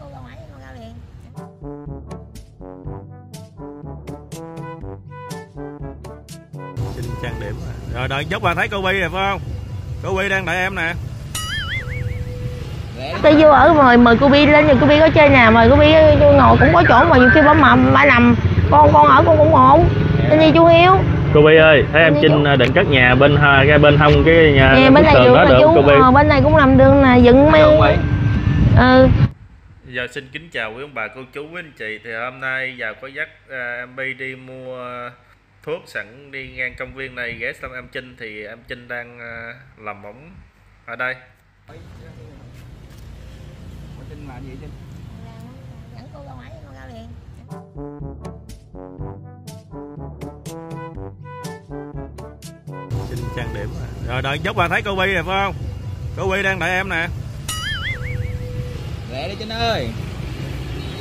cô ra ngoài con ra liền xin trang điểm rồi rồi đợi chút bà thấy cô bi rồi phải không? Cô bi đang đợi em nè. Tôi vô ở mời mời cô bi lên rồi cô bi có chơi nhà mời cô bi ngồi cũng có chỗ mà nhiều khi bà mầm bà nằm. Con con ở con cũng ổn. Nên đi chú hiếu? Cô bi ơi thấy em trinh chỗ- định cất nhà bên ha- cái bên hông cái nhà nè bên này đó được cô bi? Ờ, bên này cũng làm đường nè dựng mấy ừ giờ xin kính chào quý ông bà cô chú quý anh chị. Thì hôm nay giờ có dắt à, em bi đi mua thuốc sẵn đi ngang công viên này ghé thăm em Trinh thì em Trinh đang à, làm móng ở đây. Trinh làm gì Trinh? dẫn cô ra ngoài con ra liền xin trang điểm. Rồi rồi đợi chút bà thấy cô bi rồi phải không? Cô bi đang đợi em nè. Lẹ đi Trinh ơi.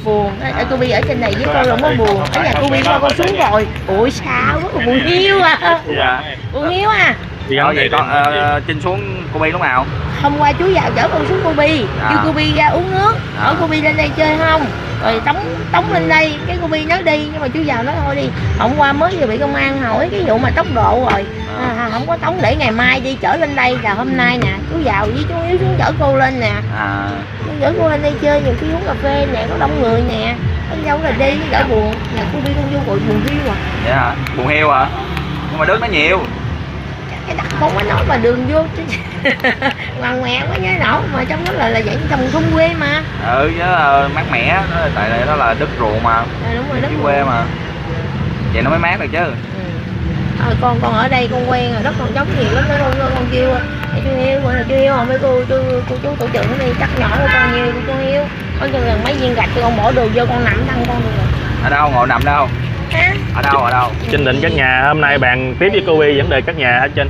buồn. Ở cô bi ở trên này với con không có buồn. Ở nhà cô bi con con xuống rồi. Ủi sao rất là buồn hiu à. Dạ. buồn hiu à Thì Ờ vậy con ờ, Trinh xuống cô Bi lúc nào? hôm qua chú vào chở con xuống cô bi À. kêu cô bi ra uống nước À. hỏi cô bi lên đây chơi không rồi tống tống lên đây cái cô bi nói đi nhưng mà chú vào nói thôi đi hôm qua mới vừa bị công an hỏi cái vụ mà tốc độ rồi À. à, không có tống để ngày mai đi chở lên đây là hôm nay nè chú vào với chú hiếu xuống chở cô lên nè À. chú chở cô lên đây chơi nhiều khi uống cà phê nè có đông người nè con dâu là đi đỡ buồn nhà cô bi con vô gọi buồn hiu à Vậy hả? Buồn heo hả? Nhưng mà đất nó nhiều. Cái đặt không có nói mà đường vô chứ ngoằn ngoèo quá nhớ nổi mà trong đó là là dạng trồng thôn quê mà Ừ chứ là mát mẻ đó, tại đây đó là đất ruộng mà, à, đúng rồi đất quê mà. Vậy nó mới mát được chứ. Ừ. Ờ, con con ở đây con quen rồi đất con trống nhiều lắm đó con con kêu "Ê, chú yêu là chú yêu mấy cô chú cô chú tổ trưởng đi chắc nhỏ của con nhiều cô chú yêu có chừng gần mấy viên gạch cho con bỏ đồ vô con nằm thăng con được rồi Ở đâu? Ngồi nằm đâu? Ở đâu? Ở đâu? Trinh định cất nhà hôm nay bàn tiếp với cô bi vấn đề cất nhà hả Trinh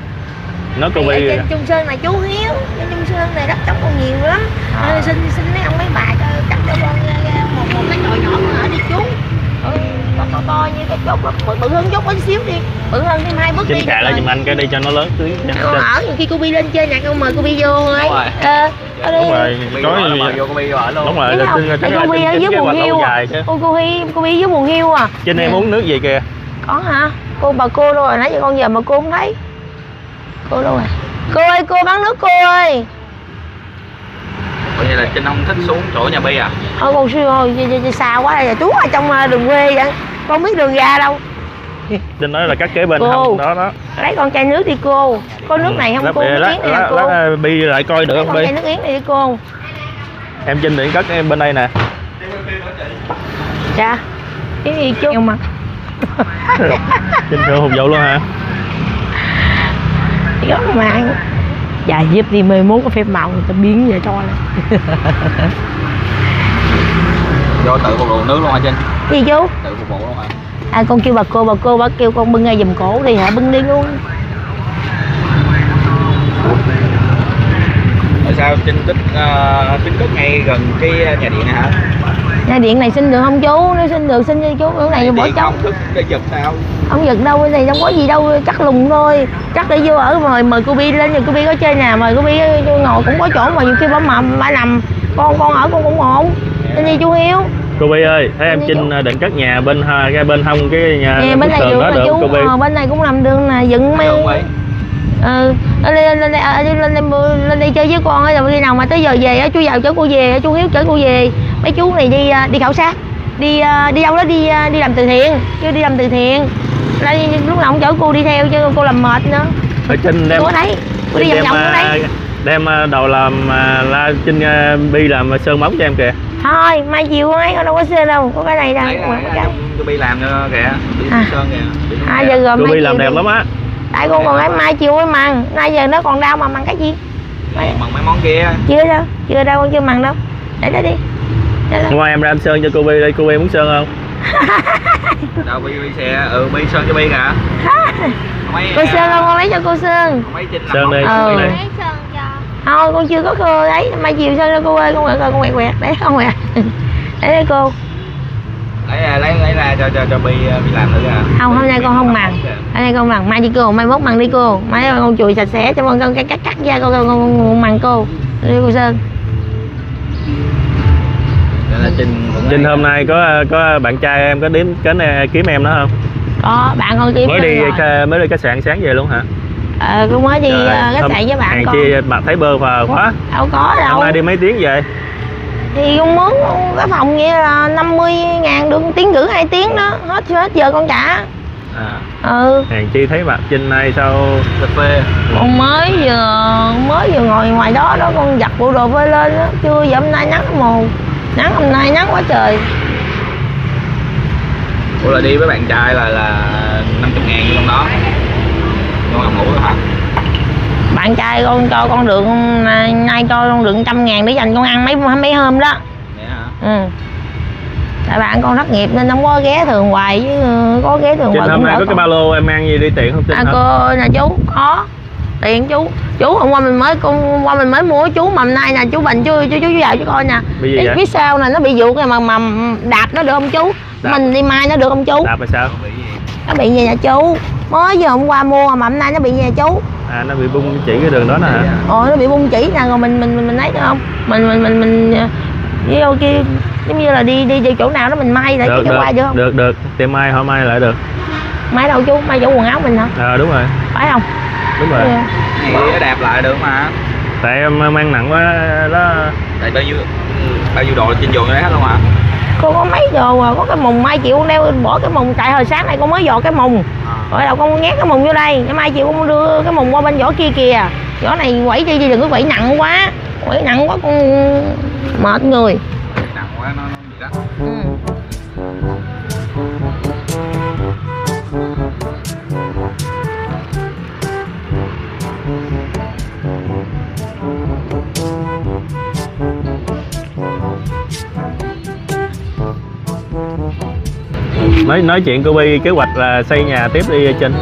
nói cô trên Trung Sơn là chú Hiếu trên Trung Sơn này đất trống còn nhiều lắm À. à. xin xin mấy ông mấy bà cho cắt cho con ra- ra một một cái chòi nhỏ con ở đi chú ừ, to to to như cái chốt bự, bự hơn chốt bánh xíu đi bự hơn thêm hai bước đi Trinh cạ lại giùm anh cái đi cho nó lớn Trinh. Con ở nhiều khi cô Bi lên chơi nhà con mời cô Bi vô thôi Đúng rồi. ở đây đúng rồi có gì đúng rồi chắc cô Trinh ở dưới buồn hiu à. chứ cô cô Bi cô Bi dưới buồn hiu à. Trinh em uống nước gì kìa? Có hả? Cô bà cô đâu rồi? Nãy giờ con giờ mà cô không thấy. Cô đâu rồi? Cô ơi cô bán nước cô ơi. Coi như là Trinh không thích xuống chỗ nhà Bi à? thôi con chị- chị xa quá rồi. Chú ở trong ờ, đường quê vậy. Con biết đường ra đâu Trinh nói là cắt kế bên Cô. hông đó đó. Lấy con chai nước đi cô. Có nước này không lát cô nước lát yến này lát, cô? lát bi lại coi được lấy không con bi? chai nước yến này đi cô. Em Trinh định cất em bên đây nè. Dạ. Cái gì chú? Nhưng mà Trinh thưa phục vụ luôn hả? Rất mà dạ giúp đi mười mốt có phép màu người ta biến về cho này Vô tự phục vụ nước luôn hả Trinh? gì chú? Tự phục vụ? À con kêu bà cô bà cô bà kêu con bưng ngay giùm cổ đi hả? Bưng đi luôn. Tại sao Trinh thích uh, cất ngay gần cái nhà điện này hả? nhà điện này xin được không chú? Nếu xin được xin đi chú. Cái này bỏ trống. không thức giật sao? không giật đâu cái này không có gì đâu cắt lùng thôi. Cắt để vô ở mời mời cô bi lên rồi cô bi có chơi nhà mời cô bi ngồi cũng có chỗ mà nhiều khi bà mầm bà nằm. Con con ở con cũng ổn. Nên đi chú hiếu cô bi ơi thấy em Trinh chỗ- định cất nhà bên cái bên hông cái nhà nè bên này tường đó là được chú cô bi. ờ, bên này cũng làm đường nè dựng mấy ừ lên lên lên lên à, lên lên lên, lên đi chơi với con ấy rồi khi nào mà tới giờ về á chú vào chở cô về chú hiếu chở cô về. Mấy chú này đi à, đi khảo sát đi à, đi đâu đó đi à, đi làm từ thiện chứ đi làm từ thiện. Đây lúc nào cũng chở cô đi theo chứ cô làm mệt nữa. Ở Trinh đem cô đấy cô đi vòng vòng ở à, đấy. đem à, đầu làm à, la Trinh à, bi làm sơn móng cho em kìa thôi mai chiều ấy con đâu có xe đâu có cái này đâu cô Bi làm cho kìa. Đi À. sơn kìa. Đi hai kìa. giờ rồi cô mai bi làm đẹp đi. lắm á tại con còn ấy mai chiều mới mặn nay giờ nó còn đau mà mặn cái gì Mày bằng mấy món kia. chưa đâu chưa đâu con chưa mặn đâu để đó đi ngoài em ra em sơn cho cô bi đây cô bi muốn sơn không Đâu Bi Bi xe. Ừ Bi sơn cho Bi kìa. Mấy cô sơn không con lấy cho cô sơn Sơn đi. Sơn đi. Thôi con chưa có cơ đấy mai chiều sơn cho cô ơi con quẹt con quẹt quẹt để không quẹt để đây cô Lấy ra lấy lấy ra cho cho cho Bi Bi làm nữa kìa. không hôm nay con không mặn Kìa. hôm nay con mặn mai đi cô mai mốt mặn đi cô mai con chùi sạch sẽ cho con con cắt cắt cắt ra con con, con, mặn cô đi cô sơn Đây là là Trinh hôm nay có có bạn trai em có đến đến kiếm em đó không? có bạn con kiếm Mới đi rồi. mới đi khách sạn sáng về luôn hả? Ờ cũng mới đi ờ, khách sạn với bạn hàng con chi mặt thấy bơ phờ quá. đâu có đâu. Hôm nay đi mấy tiếng về? thì con mướn cái phòng vậy là 50 ngàn được tiếng rưỡi hai tiếng đó. Hết hết giờ con trả. À, ừ. Hàng chi thấy mặt Trinh nay sao cà phê? Con mới vừa mới vừa ngồi ngoài đó đó con giặt bộ đồ phơi lên đó. Chưa giờ hôm nay nắng mù nắng hôm nay nắng quá trời. Ủa là đi với bạn trai là là 50 ngàn trong đó Con làm ngủ hả? bạn trai con cho con được nay, nay cho con được trăm ngàn để dành con ăn mấy mấy hôm đó Vậy hả? ừ tại bạn con thất nghiệp nên không có ghé thường hoài chứ ờ, có ghé thường hoài hôm nay có cái con. ba lô em mang gì đi tiện không Trinh à cô nè chú có tiền chú chú hôm qua mình mới con hôm qua mình mới mua chú mà hôm nay nè chú bình chú chú chú, chú vào chú coi nè Cái vậy? phía sau nè nó bị ruột này mà mà đạp nó được không chú Đạp. mình đi mai nó được không chú Đạp là sao? Bị gì? nó bị gì nè chú mới giờ hôm qua mua mà hôm nay nó bị nè chú. À nó bị bung chỉ cái đường đó nè hả? ồ nó bị bung chỉ nè rồi mình mình mình mình lấy được không mình mình mình mình ờ, với đâu kia giống như là đi đi đi chỗ nào đó mình may để Được cho được, qua được không? được được, tiệm mai họ mai lại được. may đâu chú? May chỗ quần áo mình hả? Ờ đúng rồi, phải không? Đúng rồi. Ừ. Cái này nó đạp lại được mà. Tại em mang nặng quá đó. Tại bao nhiêu bao nhiêu đồ trên giường đấy hết luôn hả? cô có mấy đồ à? Có cái mùng mai chịu con đeo bỏ cái mùng. Tại hồi sáng nay con mới dò cái mùng hỏi đầu con nhét cái mùng vô đây. Ngày mai chịu con đưa cái mùng qua bên vỏ kia kìa. Vỏ này quẩy đi đi đừng có quẩy nặng quá. Quẩy nặng quá con mệt người. Nặng quá, nó Mới nói chuyện cô Bi kế hoạch là xây nhà tiếp đi Trinh?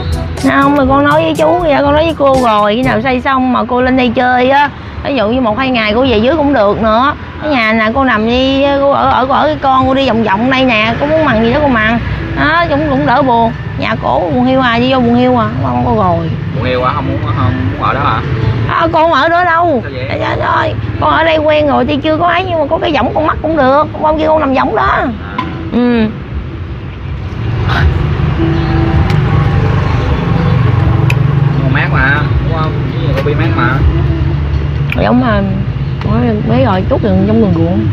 Không mà con nói với chú vậy con nói với cô rồi khi nào xây xong mà cô lên đây chơi á. Ví dụ như một hai ngày cô về dưới cũng được nữa. Cái nhà nè cô nằm đi cô ở ở ở cái con cô đi vòng vòng đây nè cô muốn mặn gì đó cô mặn. Đó cũng cũng đỡ buồn. Nhà cổ buồn hiu à đi vô buồn hiu à con cô rồi. Buồn yêu quá không muốn không muốn ở đó hả? à, con không ở đó đâu? Trời ơi, ơi con ở đây quen rồi thì chưa có ấy nhưng mà có cái võng con mắt cũng được. Con kia con nằm võng đó. À, ừ giống mà mấy rồi chút gần trong vườn ruộng.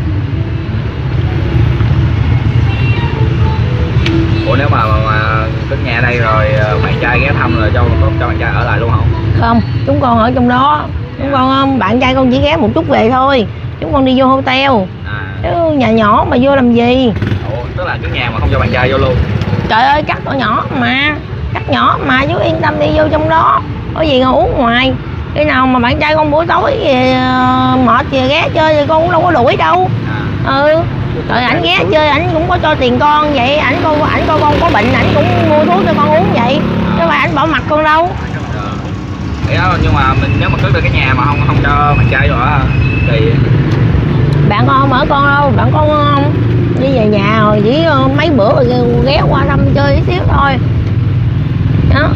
Ủa nếu mà mà, mà cất nhà đây rồi ờ, bạn trai ghé thăm rồi cho có cho bạn trai ở lại luôn không? không chúng con ở trong đó. Chúng con không bạn trai con chỉ ghé một chút về thôi. Chúng con đi vô hotel. À, chứ nhà nhỏ mà vô làm gì? Ủa, tức là cái nhà mà không cho bạn trai vô luôn? Trời ơi cắt nhỏ nhỏ mà. Cắt nhỏ mà chú yên tâm đi vô trong đó. Có gì ngủ ngoài khi nào mà bạn trai con buổi tối về ờ, mệt về ghé chơi thì con cũng đâu có đuổi đâu. À, ừ. Rồi ảnh ghé chơi ảnh cũng có cho tiền con vậy ảnh con ảnh coi con có bệnh ảnh cũng mua thuốc cho con uống vậy. Chứ mà ảnh bỏ mặt con đâu. Ờ. Vậy đó, nhưng mà mình nếu mà cất được cái nhà mà không không cho bạn trai hả? thì bạn con không ở con đâu bạn con không đi về nhà rồi chỉ ờ, mấy bữa rồi ghé qua thăm chơi tí xíu thôi. Đó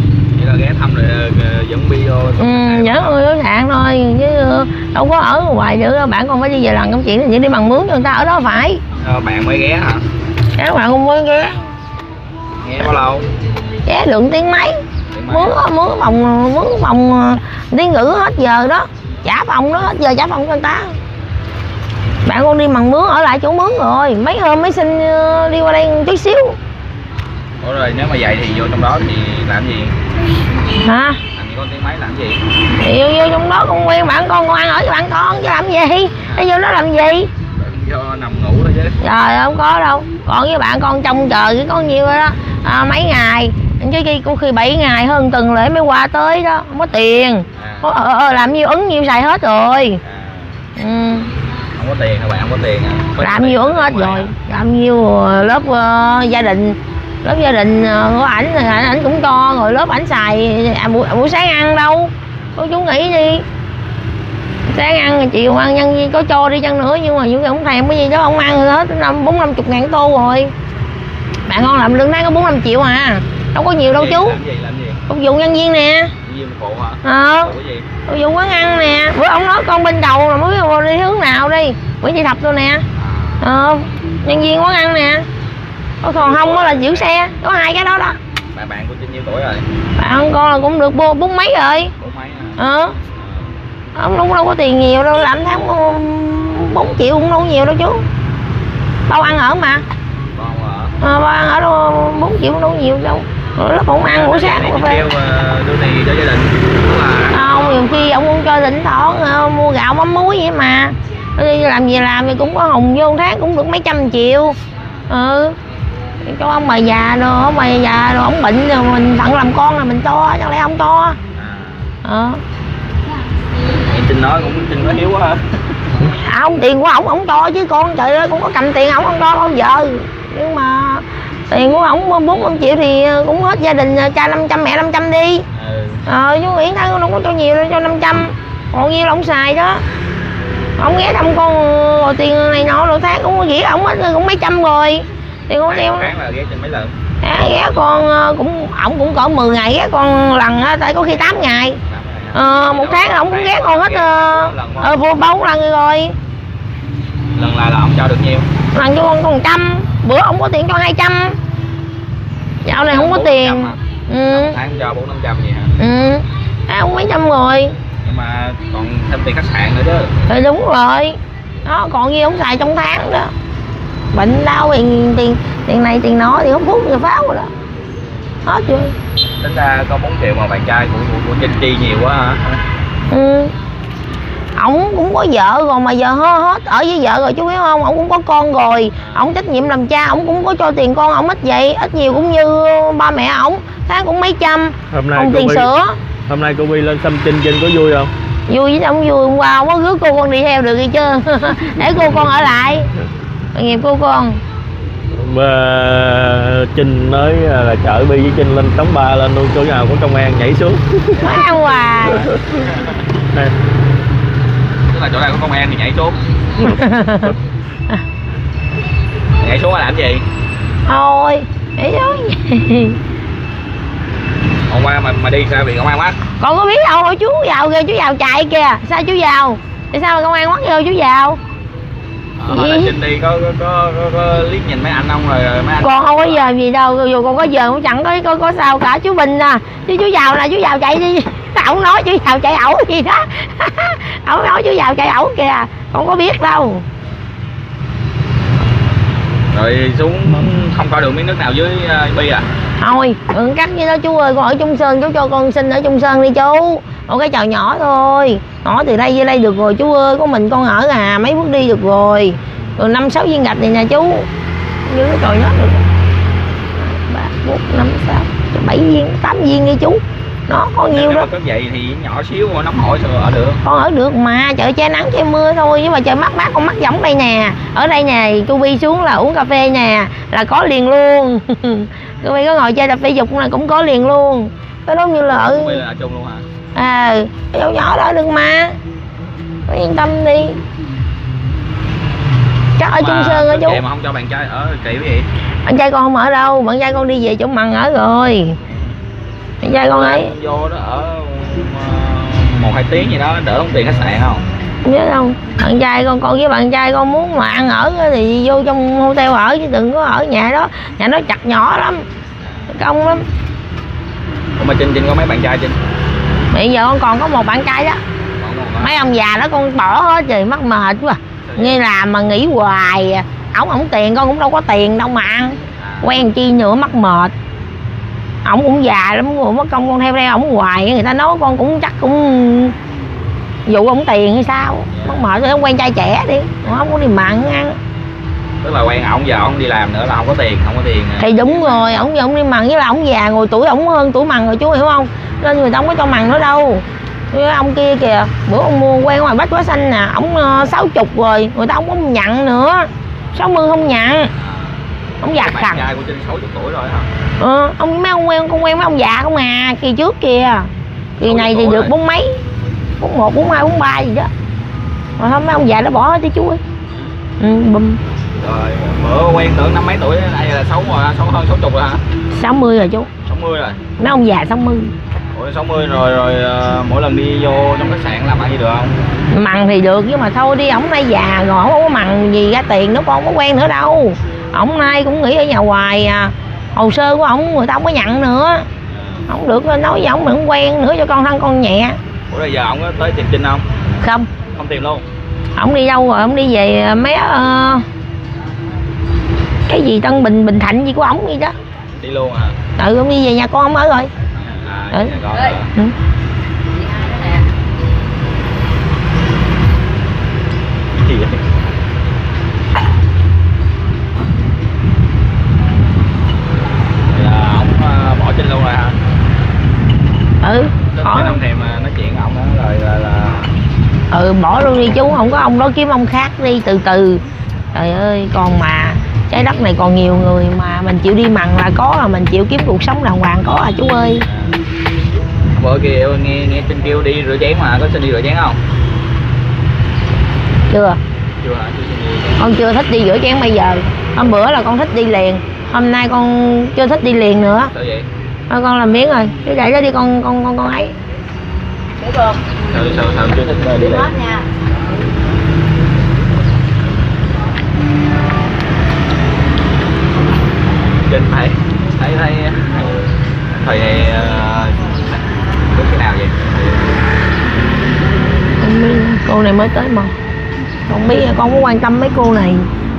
là ghé thăm rồi ờ, dẫn bi vô. Ừ, nhớ người đối hạn thôi chứ ờ, đâu có ở hoài nữa đâu bạn con phải đi về lần công chuyện thì chỉ đi bằng mướn cho người ta ở đó phải. Ờ, bạn mới ghé hả? các bạn không mới ghé. Ghé bao lâu? ghé được tiếng mấy? Mướn mướn phòng mướn phòng ờ, tiếng ngữ hết giờ đó. Trả phòng đó hết giờ trả phòng cho người ta. Bạn con đi bằng mướn ở lại chỗ mướn rồi. Mấy hôm mới xin ờ, đi qua đây chút xíu Ủa rồi nếu mà vậy thì vô trong đó thì làm gì? hả? Làm gì có tiếng máy làm gì? thì vô, vô trong đó con quen bạn con con ăn ở với bạn con chứ làm gì? Nó vô đó làm gì? Cho nằm ngủ thôi chứ. Trời không có đâu. Còn với bạn con trông chờ cái con nhiêu đó. À, mấy ngày. Chứ khi có khi 7 ngày hơn tuần lễ mới qua tới đó. Không có tiền. À, có, ờ, ờ, làm nhiêu ứng nhiêu xài hết rồi. À, ừ. không có tiền hả bạn? Không có tiền à? Có làm nhiêu ứng hết rồi. à? làm nhiêu lớp ờ, gia đình lớp gia đình ờ, của ảnh thì ảnh ảnh cũng cho rồi lớp ảnh xài à, buổi, buổi sáng ăn đâu? Cô chú nghĩ đi. Sáng ăn rồi chiều ăn nhân viên có cho đi chăng nữa nhưng mà những không thèm cái gì đó không ăn rồi hết năm bốn năm chục ngàn tô rồi. Bạn con làm lương tháng có bốn năm triệu à. Đâu có nhiều đâu chú. làm gì làm gì? Phục vụ nhân viên nè. Ờ. Phục vụ quán ăn nè. Bữa ông nói con bên đầu là mới đi hướng nào đi. Bữa chị thập tôi nè. À, ờ nhân viên quán ăn nè Còn- không đó là giữ xe. Có hai cái đó đó. Bạn bạn của Trinh nhiêu tuổi rồi? Bạn con là cũng được vô bốn mấy rồi. Bốn mấy ờ. Ông đâu, đâu có tiền nhiều đâu làm tháng 4 triệu cũng đâu nhiều đâu chú. Bao ăn ở mà. Ờ, bao ăn ở đâu 4 triệu cũng đâu nhiều đâu. Rồi lớp không ăn buổi sáng cà phê đưa này cho gia đình Đúng không nhiều khi ông cũng cho thỉnh thoảng ờ, mua gạo mắm muối vậy mà. Đi làm gì làm thì cũng có hùng vô tháng cũng được mấy trăm triệu. Ừ cho ông bà già rồi ông bà già rồi ông bệnh rồi mình tặng làm con là mình to chẳng lẽ không to? À, ờ. Nghe Trinh nói cũng Trinh có hiếu quá hả? À, ông tiền của ổng ổng to chứ con trời ơi cũng có cầm tiền ổng không to bao giờ nhưng mà tiền của ổng bốn năm triệu thì cũng hết gia đình cha 500 mẹ 500 đi. Ừ. ờ chú Nguyễn thấy nó có cho nhiều đâu cho 500 còn nhiêu là ông xài đó. Ông ghé thăm con rồi tiền này nọ rồi tháng cũng ghẻ ổng hết cũng mấy trăm rồi tiền con đeo tháng là ghé mấy lần. À, ghé con ờ, cũng ổng cũng cỡ 10 ngày ghé con lần á tại có khi 8 ngày. Ờ, một tháng ổng cũng ghé con hết ờ, ờ, vô bốn lần rồi lần là là ông cho được nhiêu? Lần cho con còn trăm bữa ông có tiền cho 200 dạo này không có tiền. ừ. Tháng cho bốn năm trăm vậy hả? Ừ. À, mấy trăm rồi. Nhưng mà còn thêm tiền khách sạn nữa chứ. Thì đúng rồi. Đó còn gì ông xài trong tháng đó bệnh đau tiền tiền tiền này tiền nó thì hút thuốc rồi pháo rồi đó. Hết chưa tính ra có 4 triệu mà bạn trai của của, của Trinh chi nhiều quá hả? Ừ. Ổng cũng có vợ rồi mà giờ hết hết. Ở với vợ rồi chú biết không? Ổng cũng có con rồi. Ổng trách nhiệm làm cha ổng cũng có cho tiền con ổng ít vậy. Ít nhiều cũng như ba mẹ ổng. Tháng cũng mấy trăm. Hôm nay cô tiền Bi sữa hôm nay cô Bi lên xăm Trinh Trinh có vui không? Vui với ông vui hôm qua. Không có rước cô con đi theo được gì chưa để cô con ở lại tội nghiệp cô con. Và Trinh nói là chở Bi với Trinh lên tấm ba lên luôn chỗ nào có công an nhảy xuống. Ăn hoài tức là chỗ này có công an thì nhảy xuống. Nhảy xuống là làm gì? Thôi để đó hôm qua mà mà đi sao bị công an bắt? Con có biết đâu chú vào kìa chú vào chạy kìa. Sao chú vào? Tại sao mà công an bắt vô chú vào Ờ, đi có có, có, có, có liếc nhìn mấy anh không? Rồi rồi mấy anh con không có giờ gì đâu dù con có giờ cũng chẳng có có, có sao cả. Chú bình à chứ chú vào là chú vào chạy đi. Ổng nói chú vào chạy ẩu gì đó? Ổng nói chú vào chạy ẩu kìa con có biết đâu. Rồi xuống không coi được miếng nước nào dưới uh, bi à? Thôi đừng cắt như đó chú ơi con ở trung sơn chú cho con xin ở trung sơn đi chú một cái chợ nhỏ thôi. Nhỏ từ đây về đây được rồi chú ơi. Có mình con ở à mấy bước đi được rồi. Rồi năm sáu viên gạch này nè chú. Như cái chòi nhỏ được ba bốn năm sáu bảy viên tám viên đi chú. Nó có nhiêu đó. có vậy thì nhỏ xíu mà nóng hổi sao ở được. Con ở được mà trời che nắng che mưa thôi. Nhưng mà trời mát mát con mát giống đây nè. Ở đây nè chu vi xuống là uống cà phê nè là có liền luôn. Chu vi có ngồi chơi tập thể dục là cũng có liền luôn. Cái đó như là ở ở chung luôn hả à chỗ nhỏ đó được mà. Yên tâm đi. Chắc ở trung sơn ở chú. vậy mà không cho bạn trai ở kỳ gì? Bạn trai con không ở đâu bạn trai con đi về chỗ mặn ở rồi. Bạn trai con ấy. Vô đó ở ờ, một hai tiếng gì đó đỡ tốn tiền khách sạn không? Không nhớ đâu. Bạn trai con con với bạn trai con muốn mà ăn ở á thì vô trong hotel ở chứ đừng có ở nhà đó. Nhà nó chặt nhỏ lắm công lắm. Mà Trinh Trinh có mấy bạn trai Trinh bây giờ con còn có một bạn trai đó. Mấy ông già đó con bỏ hết rồi mắc mệt quá. Nghe làm mà nghỉ hoài ổng ổng tiền con cũng đâu có tiền đâu mà ăn. À, quen chi nữa mắc mệt. Ổng cũng già lắm rồi mất công con theo theo ổng hoài. Người ta nói con cũng chắc cũng dụ ổng tiền hay sao. Mắc mệt rồi quen trai trẻ đi. Không có đi mặn ăn tức là quen ổng giờ ổng đi làm nữa là không có tiền không có tiền. Thì đúng rồi ổng giờ ổng đi mặn với là ổng già ngồi tuổi ổng hơn tuổi mặn rồi chú hiểu không? Nên người ta không có cho mặn nữa đâu. Cái ông kia kìa bữa ông mua quen ngoài bách quá xanh nè ổng ờ, sáu chục rồi người ta không có nhận nữa. 60 không nhận. Ông già bạn khẳng. trai của Trinh 60 tuổi rồi hả? Ờ ông mấy ông quen con quen mấy ông già không à kỳ trước kìa. Kỳ này thì được bốn mấy bốn một bốn hai bốn ba gì đó. Mà không mấy ông già nó bỏ hết đi chú ơi. Ừ, bùm rồi bữa quen tưởng năm mấy tuổi đây là sáu rồi sáu hơn sáu chục rồi hả? 60 rồi chú. 60 rồi. Mấy ông già 60 ủa 60 rồi rồi ờ, mỗi lần đi vô trong khách sạn làm ăn gì được không? Mặn thì được nhưng mà thôi đi ổng nay già rồi ổng không có mặn gì ra tiền nữa con không có quen nữa đâu. Ổng nay cũng nghỉ ở nhà hoài à. Hồ sơ của ổng người ta không có nhận nữa. Không được nói với ổng không quen nữa cho con thân con nhẹ. Ủa bây giờ ông có tới tìm trinh không? Không. Không tìm luôn. Ổng đi đâu rồi? Ổng đi về mấy ờ, cái gì tân bình bình thạnh gì của ổng gì đó. Đi luôn hả? Ừ ổng đi về nhà con ổng ở rồi. À Ừ. con gì vậy? Ông bỏ trinh luôn rồi hả? Ừ Chứ khỏi không thèm nói chuyện ông đó rồi là, là ừ bỏ luôn đi chú không có ông đó kiếm ông khác đi từ từ. Trời ơi còn mà trái đất này còn nhiều người mà mình chịu đi mặn là có là mình chịu kiếm cuộc sống đàng hoàng có à chú ơi. Bữa kia nghe nghe trinh kêu đi rửa chén mà có xin đi rửa chén không? Chưa. Chưa hả? Chưa xin đi rửa chén. con chưa thích đi rửa chén bây giờ. Hôm bữa là con thích đi liền. Hôm nay con chưa thích đi liền nữa. Sao vậy? Thôi con làm miếng rồi. Cứ để đó đi con con con con ấy. Sao sao sao? Chưa thích đi liền mới tới mà. Không biết con có quan tâm mấy cô này.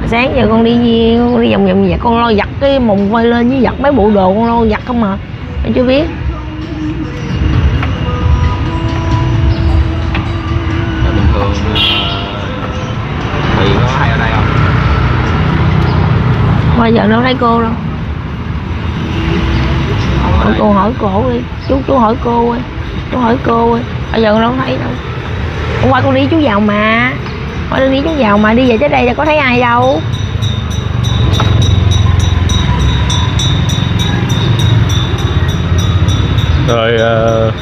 Sáng giờ con đi con đi vòng vòng vậy con lo giặt cái mùng quay lên với giặt mấy bộ đồ con lo giặt không mà con chưa biết. Bình thường ờ, Thùy có hay ở đây không? Bây giờ đâu thấy cô đâu. Thôi cô hỏi cô đi. Chú chú hỏi cô ơi. Chú hỏi cô ơi. Bây giờ đâu thấy đâu hôm qua con đi chú vào mà. Hôm qua đi chú vào mà, đi về tới đây là có thấy ai đâu. Rồi uh...